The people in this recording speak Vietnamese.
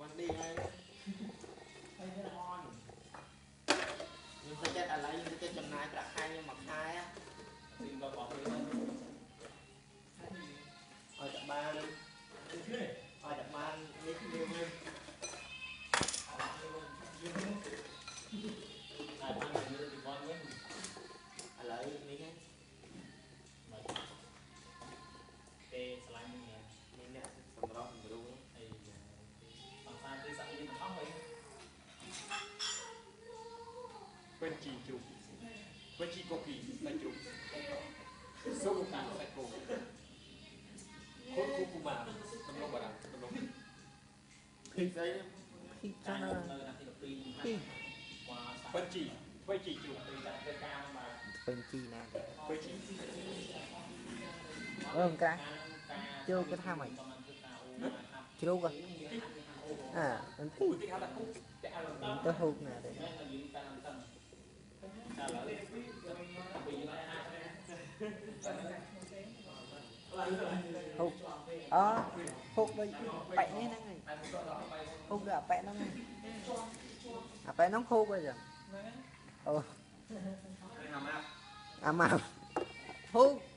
วันดีไงใครจะอ่อนខ្ញុំទៅចិត្តឥឡូវខ្ញុំទៅចិត្តចំណាយប្រាក់ខែខ្ញុំមួយខែពីរបស់ខ្ញុំ quên chỉ chụp quên chỉ cô kỳ là chủ số một tàn sạch cổ khốn khu cụ mà tâm lòng bà đà tâm lòng thì đấy thì cho là quên chỉ quên chụp chủ quên chỉ nè. Quên chỉ ơn ca. Chưa à, cái tham mày. chưa cơ à anh thích. Tôi hụt đấy hụt. Ờ hụt với bẹ nhé năng này hụt là bẹ năng này à bẹ nóng à, khô bây giờ. Ừ à mà. Hụt.